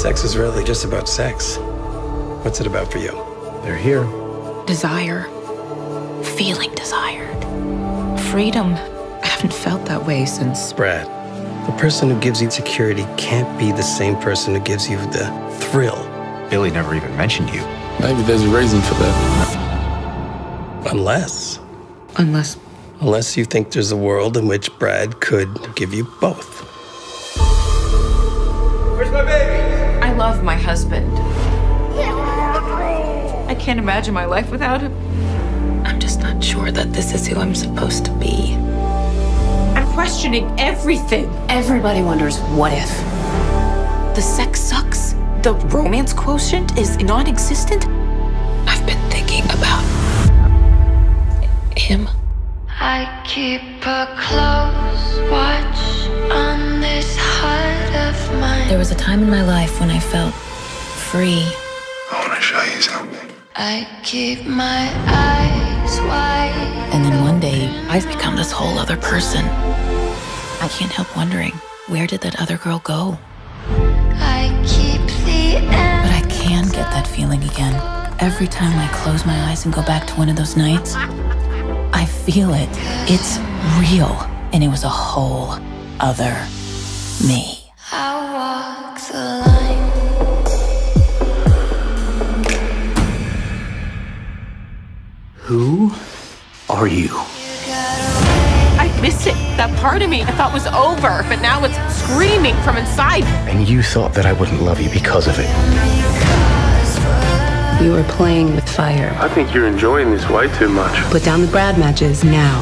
Sex is really just about sex. What's it about for you? They're here. Desire. Feeling desired. Freedom. I haven't felt that way since. Brad, the person who gives you security can't be the same person who gives you the thrill. Billie never even mentioned you. Maybe there's a reason for that. Unless, Unless. unless you think there's a world in which Brad could give you both. I love my husband. I can't imagine my life without him. I'm just not sure that this is who I'm supposed to be. I'm questioning everything. Everybody wonders what if. The sex sucks. The romance quotient is non existent. I've been thinking about him. I keep a close There was a time in my life when I felt free. I want to show you something. I keep my eyes wide. And then one day, I've become this whole other person. I can't help wondering where did that other girl go? I keep the But I can get that feeling again. Every time I close my eyes and go back to one of those nights, I feel it. It's real. And it was a whole other me. I walk the. Who are you? I miss it. That part of me I thought was over, but now it's screaming from inside. And you thought that I wouldn't love you because of it. You were playing with fire. I think you're enjoying this way too much. Put down the Brad matches now.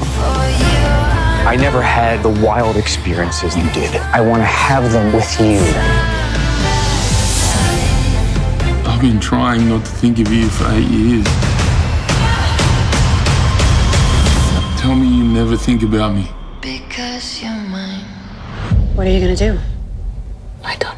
I never had the wild experiences you did. I want to have them with you. I've been trying not to think of you for eight years. Tell me you never think about me. Because you're mine. What are you gonna do? I don't know.